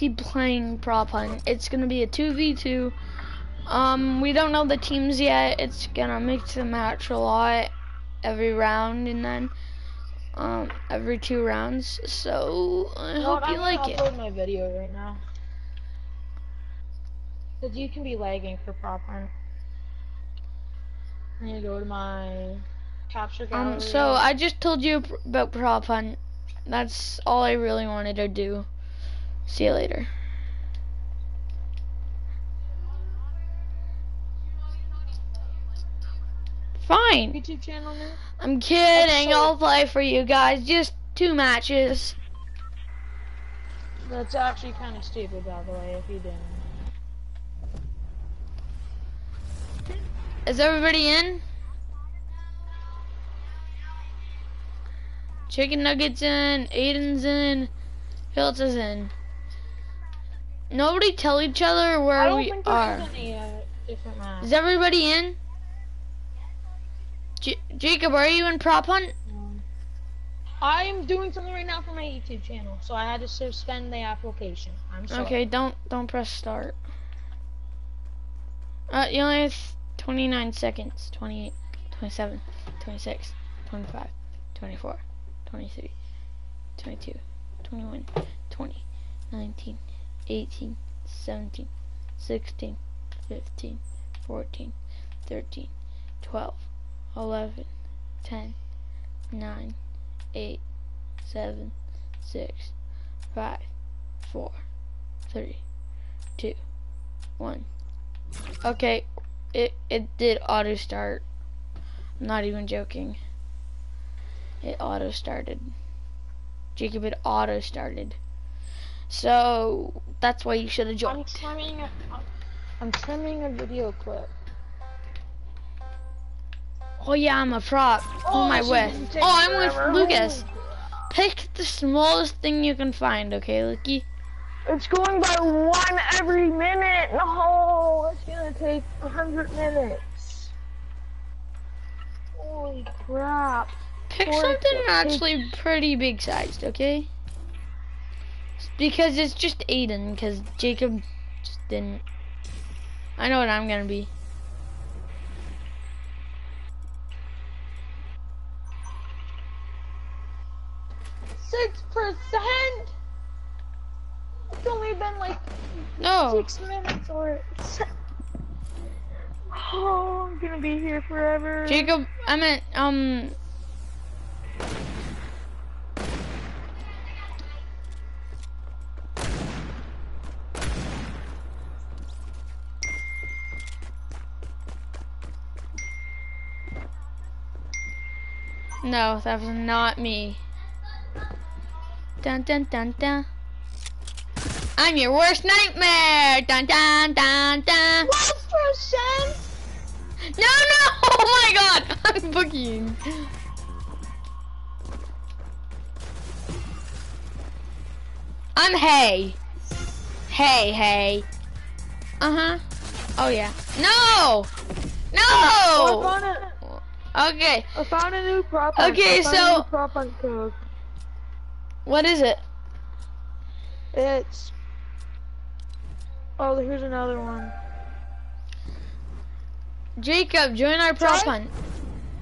keep playing prop hunt. It's gonna be a two v two. Um, we don't know the teams yet. It's gonna mix and match a lot every round, and then um every two rounds. So I Well, hope I'm you like it. upload my video right now. Cause you can be lagging for prop hunt. I need to go to my capture gallery. Um, so I just told you pr- about prop hunt. That's all I really wanted to do. See you later. Fine. YouTube channel now. I'm kidding. I'll play for you guys. Just two matches. That's actually kind of stupid, by the way, if you didn't. Is everybody in? Chicken nuggets in. Aiden's in. Who is in? Nobody tell each other I where we are. any uh, different. Is everybody in? J- Jacob, are you in prop hunt? Um, I'm doing something right now for my YouTube channel, so I had to suspend the application. I'm sorry. Okay, don't don't press start. Uh, you only have 29 seconds. 28, 27, 26, 25, 24, 23, 22, 21, 20, 19, 18, 17, 16, 15, 14, 13, 12, 11, 10, 9, 8, 7, 6, 5, 4, three, two, one. Okay, it it did auto start. I'm not even joking. It auto started. Jacob, it auto started. So that's why you should have joined. I'm trimming. A, I'm trimming a video clip. Oh yeah, I'm a prop. Who am I with? Oh, I'm forever. with Lucas. Pick the smallest thing you can find, okay, Lucky? It's going by one every minute. No, it's gonna take a hundred minutes. Holy crap! Pick something actually pretty big sized, okay? Because it's just Aiden, because Jacob just didn't. I know what I'm gonna be. Six percent. It's only been like No! six minutes or. Oh, I'm gonna be here forever. Jacob, I meant, um. No, that was not me. Dun dun dun dun. I'm your worst nightmare! Dun dun dun dun! Twelve percent. No, no! Oh my god! I'm boogieing. I'm Hay. Hey, Hey. Uh huh. Oh yeah. No! No! a, Okay. I found a new prop. Okay, I found a so- prop on code. What is it? It's. Oh, here's another one. Jacob, join our prop Try- hunt.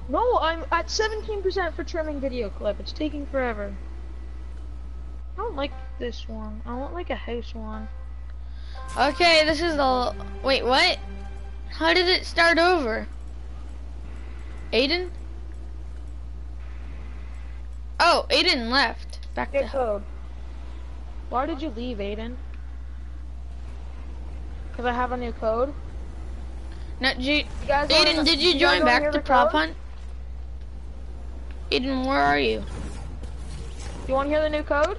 No, I'm at 17% for trimming video clip. It's taking forever. I don't like this one. I want like a house one. Okay, this is the. Wait, what? How did it start over? Aiden? Oh, Aiden left. Back Get to. code. Why did you leave, Aiden? Because I have a new code. No, J- You Aiden, wanna- did you guys join back to prop code? hunt? Aiden, where are you? You want to hear the new code?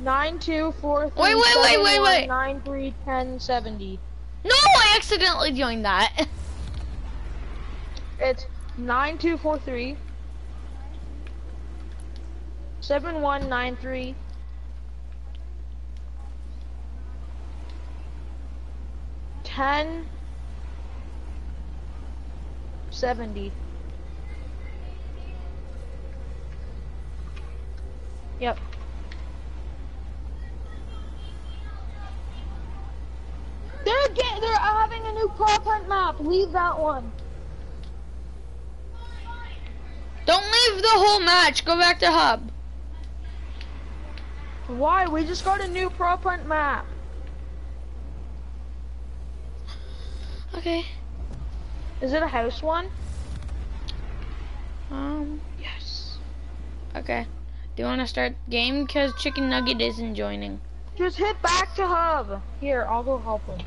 Nine two four three Wait, wait, wait, wait, one wait. nine three ten seventy. No, I accidentally joined that. It's 9243 7193 10 70. Yep. They're get they're having a new prop hunt map. Leave that one. The whole match. Go back to hub. Why? We just got a new prop hunt map. Okay. Is it a house one? Um. Yes. Okay. Do you want to start the game? Cause Chicken Nugget isn't joining. Just hit back to hub. Here, I'll go help him.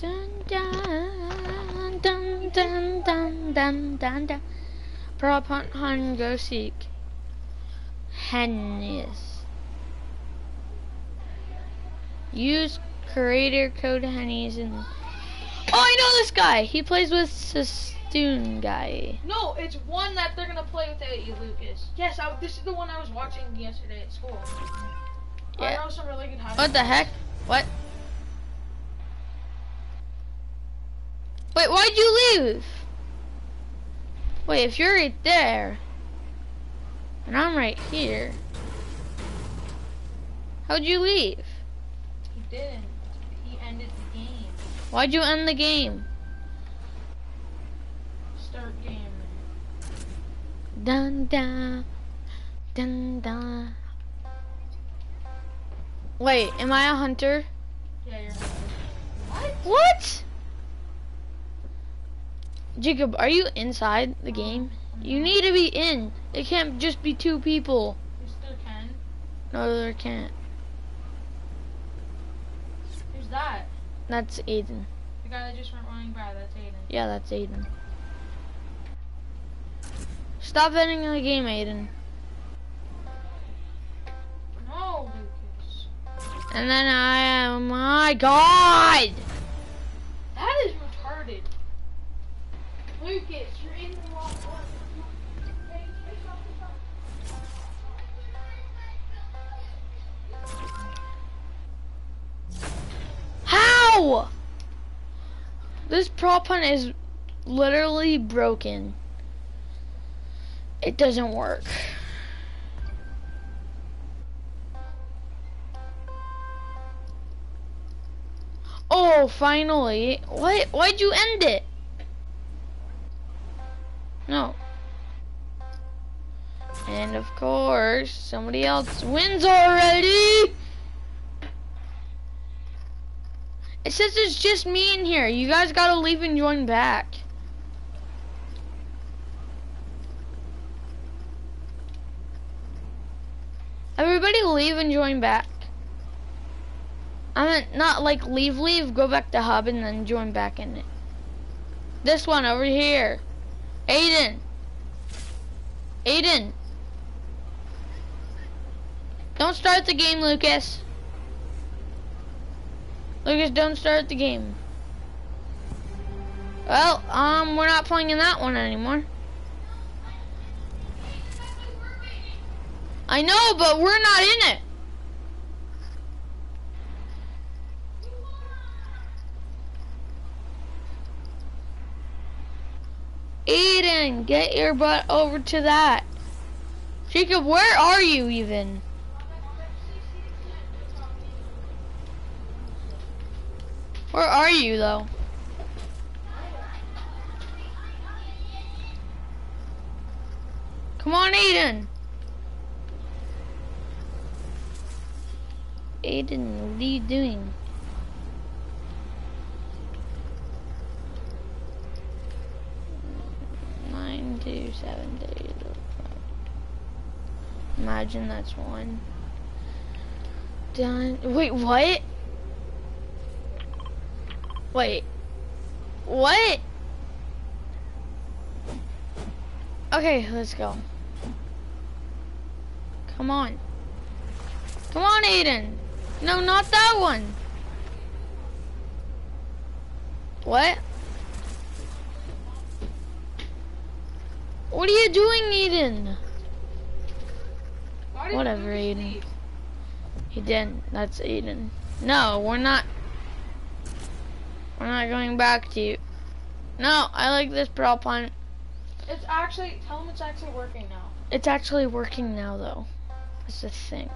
Dun dun dun dun dun dun dun dun. Prop hunt hunt go seek. Hennies. Use creator code Hennies and. Oh, I know this guy. He plays with Sestoon guy. No, it's one that they're gonna play without you, Lucas. Yes, I, this is the one I was watching yesterday at school. I Yeah. know some really. What the heck? What? Wait, why'd you leave? Wait, if you're right there, and I'm right here, how'd you leave? He didn't. He ended the game. Why'd you end the game? Start game. Dun dun dun dun. Wait, am I a hunter? Yeah, you're. What? What? Jacob, are you inside the game? You need to be in. It can't just be two people. You still can. No, there can't. Who's that? That's Aiden. The guy that just went running by. That's Aiden. Yeah, that's Aiden. Stop ending the game, Aiden. No, Lucas. And then I am. My God! That is retarded. Lucas, you're in the wrong one. How? This prop hunt is literally broken. It doesn't work. Oh, finally. What? Why'd you end it? No. And of course, somebody else wins already. It says it's just me in here. You guys gotta leave and join back. Everybody leave and join back. I meant not like leave, leave, go back to hub and then join back in it. This one over here. Aiden. Aiden. Don't start the game, Lucas. Lucas, don't start the game. Well, um, we're not playing in that one anymore. I know, but we're not in it. Aiden, get your butt over to that. Jacob, where are you even? Where are you though? Come on, Aiden. Aiden, what are you doing? Nine, two, seven, five. Imagine that's one. Done. Wait, what? Wait. What? Okay, let's go. Come on. Come on, Aiden. No, not that one. What? What are you doing, Aiden? Did Whatever, Aiden. leave? He didn't. That's Aiden. No, we're not. We're not going back to you. No, I like this prop hunt. It's actually, tell him it's actually working now. It's actually working now, though. That's the thing.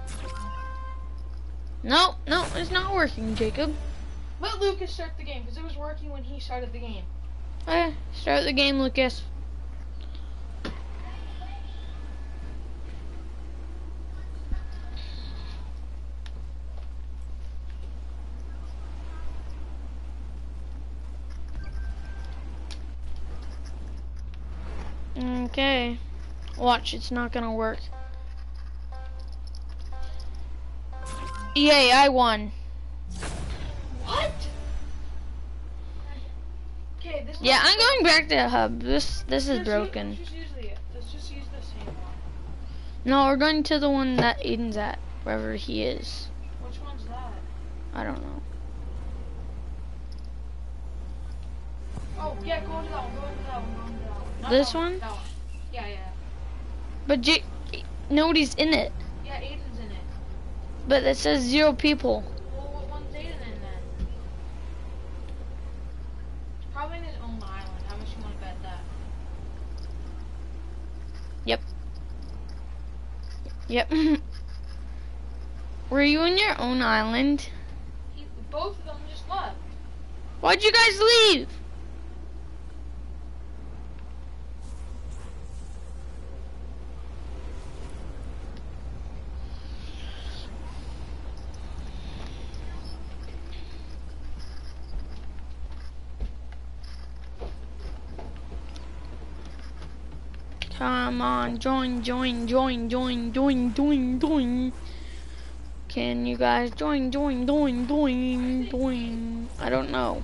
No, no, it's not working, Jacob. Let Lucas start the game because it was working when he started the game. Okay, start the game, Lucas. Okay. Watch, it's not gonna work. Yay, I won. What? Okay, this. Yeah, I'm going back to the hub. This this is broken. Just use the. Let's just use the same one. No, we're going to the one that Aiden's at, wherever he is. Which one's that? I don't know. Oh yeah, go into that one. Go into that one. Go into that one. Not This that one? That one. Yeah, yeah. But J- nobody's in it. Yeah, Aiden's in it. But it says zero people. Well, what one's Aiden in then? Probably in his own island. How much you want to bet that? Yep. Yep. Were you in your own island? He, both of them just left. Why'd you guys leave? Come on, join, join, join, join, join, join, join. Can you guys join, join, join, join, join? I don't know.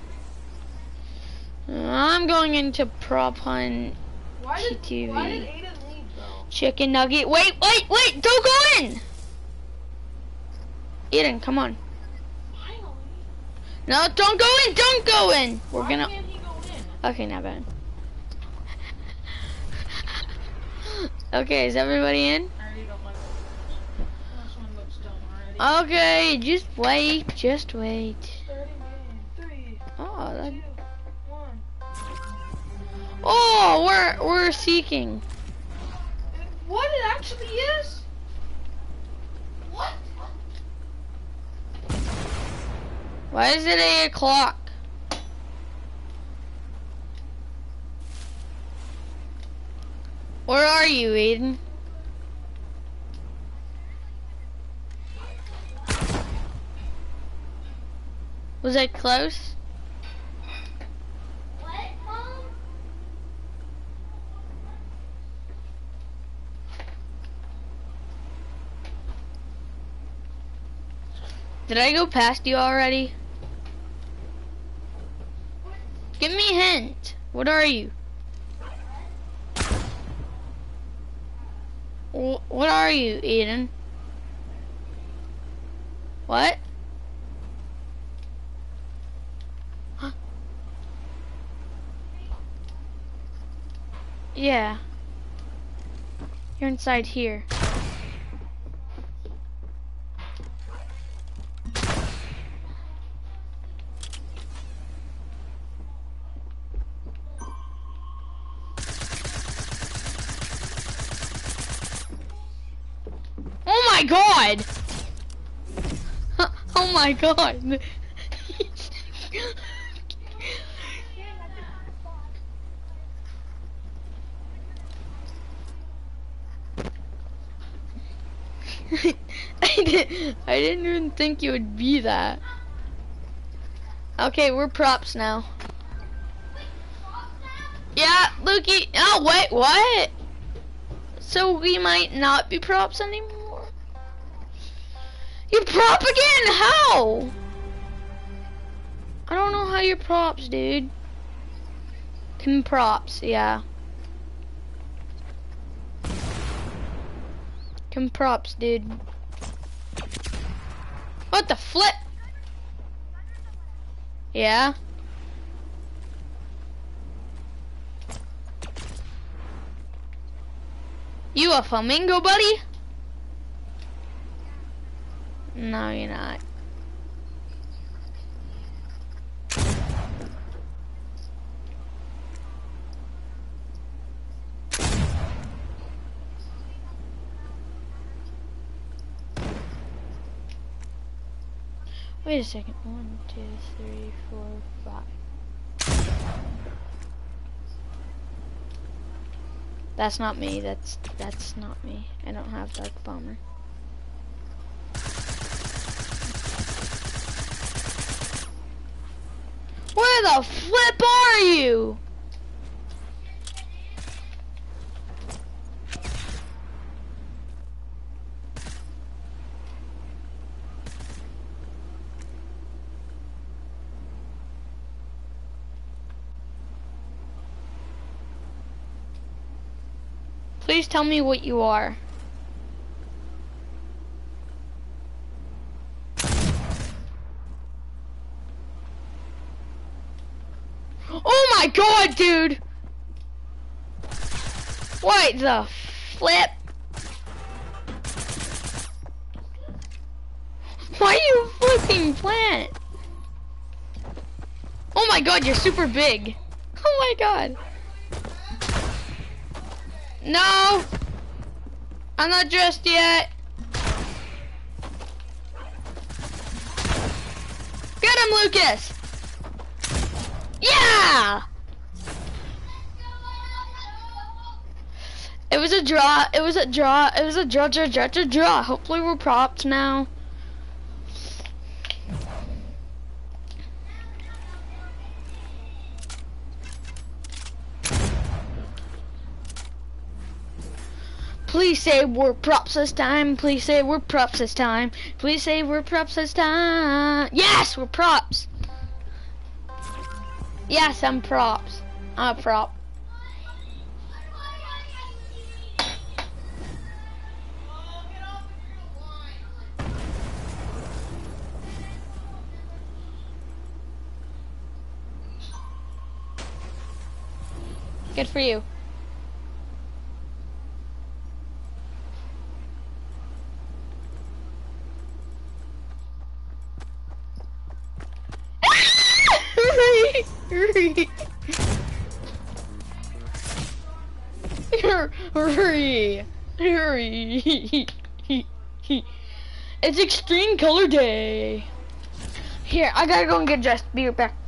I'm going into prop hunt Why did, TTV. why did Aiden leave though? chicken nugget. Wait, wait, wait! Don't go in! Eden, come on. Finally. No, don't go in! Don't go in! We're Why gonna. go in? Okay, not bad. Okay, is everybody in? I already don't like this. This one looks dumb already. Okay, just wait, just wait. Starting game. Three, Oh, that, oh, we're we're seeking. What it actually is? What? Why is it eight o'clock? Where are you, Aiden? Was that close? Did I go past you already? Give me a hint. What are you? What are you, Eden? What? Huh? Yeah. You're inside here. God! Oh my god! I, did, I didn't even think you would be that. Okay, we're props now. Yeah, Lukey. Oh, wait, what? So we might not be props anymore? You prop again? How? I don't know how you're props, dude. Can props, yeah. Can props, dude. What the flip? Yeah. You a flamingo, buddy? No, you're not. Wait a second. One, two, three, four, five. That's not me. That's that's not me. I don't have dark bomber. Where the flip are you? Please tell me what you are. Oh my god, dude! What the flip? Why you flipping plant? Oh my god, you're super big. Oh my god. No! I'm not dressed yet. Get him, Lucas! Yeah! It was a draw. It was a draw. It was a draw, draw, draw, draw, draw. Hopefully we're propped now. Please say we're props this time. Please say we're props this time. Please say we're props this time. Yes, we're props. Yes, I'm props. I'm a prop. Good for you. Hurry! Hurry! It's extreme color day. Here, I gotta go and get dressed. Be right back.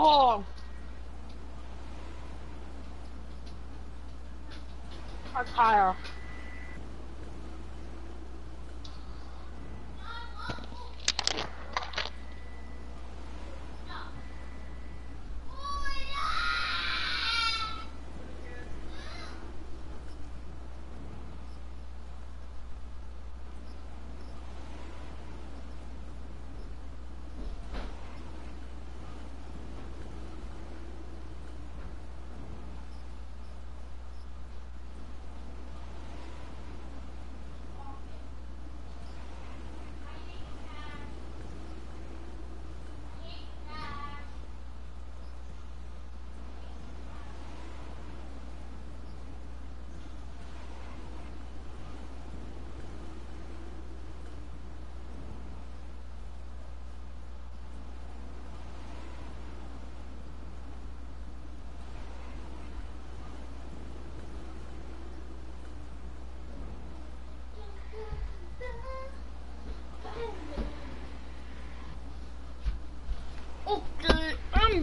Oh. A tire.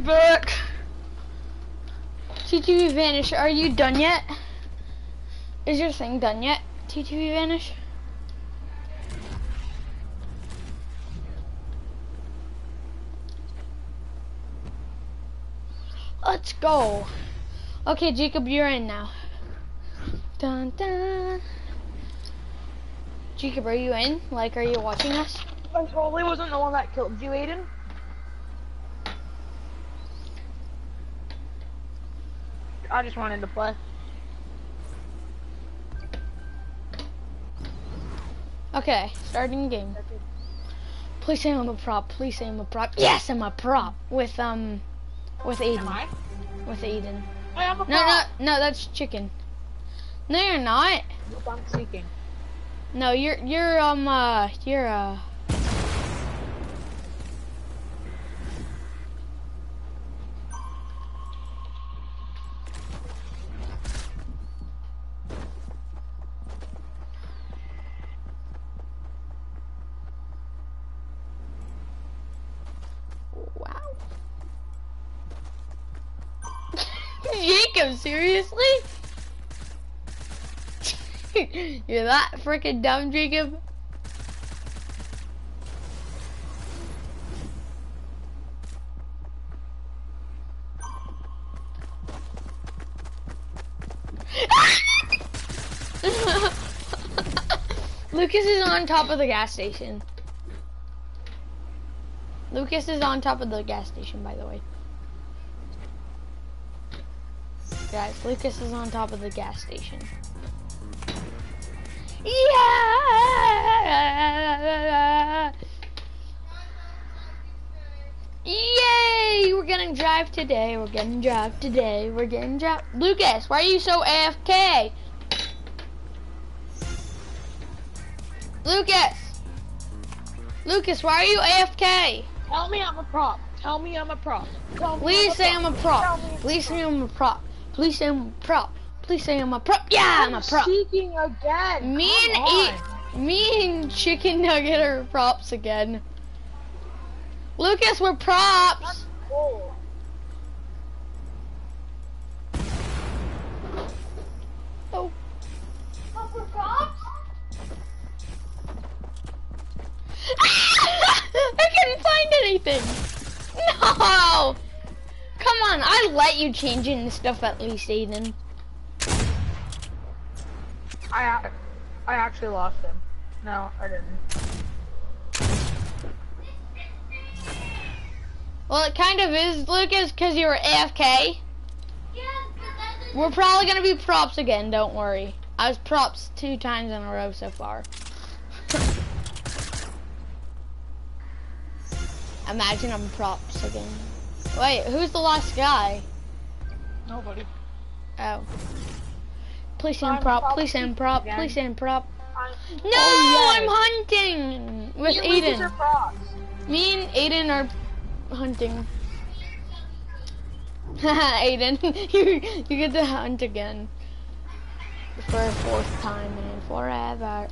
Back. TTV Vanish, are you done yet? Is your thing done yet? TTV Vanish? Let's go. Okay, Jacob, you're in now. Dun dun. Jacob, are you in? Like, are you watching us? I totally wasn't the one that killed you, Aiden. I just wanted to play. Okay, starting game. Please say I'm a prop. Please say I'm a prop. Yes, I'm a prop with um, with Am Aiden. I? With Aiden. I am a No, no, no. That's chicken. No, you're not. no. I'm seeking. No, you're you're um uh you're uh. Jacob, seriously? You're that freaking dumb, Jacob? Lucas is on top of the gas station. Lucas is on top of the gas station, by the way. Guys, Lucas is on top of the gas station. Yeah! Yay! We're getting drive today. We're getting drive today. We're getting drive. Lucas, why are you so AFK? Lucas! Lucas, why are you AFK? Tell me I'm a prop. Tell me I'm a prop. Tell me Please I'm say a I'm a prop. Please say I'm a prop. Please say I'm a prop. Please say I'm a prop. Yeah, I'm a prop. seeking again. Me Come and eat, me and Chicken Nugget are props again. Lucas, we're props. Oh. Oh. I couldn't find anything. No. On, I let you change in the stuff at least, Aiden. I I actually lost him. No, I didn't. Well, it kind of is, Lucas, because you were AFK. We're probably gonna be props again. Don't worry. I was props two times in a row so far. Imagine I'm props again. Wait, who's the last guy? Nobody. Oh. Please say I'm I'm prop. prop Please say I'm again. prop. Please say I'm prop. I'm- No, Oh, yes. I'm hunting with Me and Lucas are Aiden. props. Me and Aiden are hunting. Aiden, you you get to hunt again for a fourth time in forever.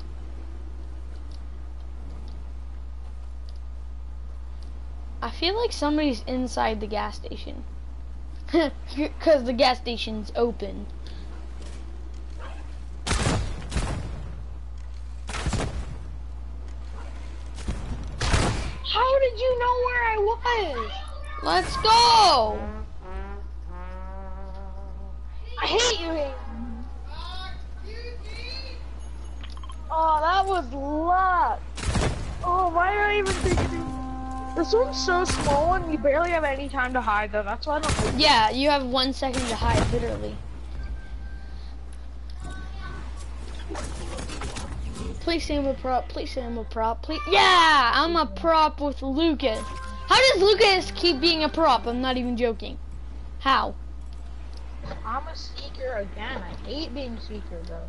I feel like somebody's inside the gas station. Because the gas station's open. How did you know where I was? Let's go! I hate you, Hayden. Oh, that was luck. Oh, why did I even think of it? This one's so small and you barely have any time to hide though. That's why I don't like Yeah, you have one second to hide, literally. Please say I'm a prop. Please say I'm a prop. Please. Yeah, I'm a prop with Lucas. How does Lucas keep being a prop? I'm not even joking. How? I'm a seeker again. I hate being seeker though.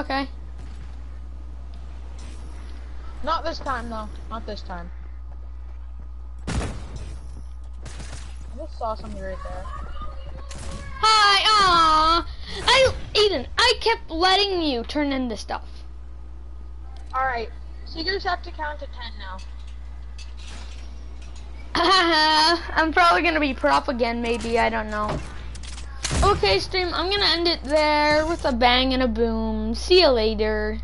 Okay. Not this time though. Not this time. I just saw somebody right there. Hi. Aw. I, Aiden, I kept letting you turn into stuff. Alright, Seekers have to count to ten now. I'm probably gonna be prop again, maybe, I don't know. Okay, stream, I'm gonna end it there with a bang and a boom. See you later.